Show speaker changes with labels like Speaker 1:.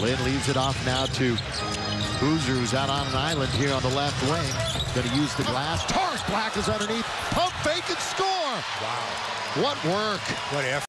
Speaker 1: Lynn leaves it off now to Boozer, who's out on an island here on the left wing. Going to use the glass. Taurus Black is underneath. Pump fake and score.
Speaker 2: Wow.
Speaker 1: What work.
Speaker 2: What effort.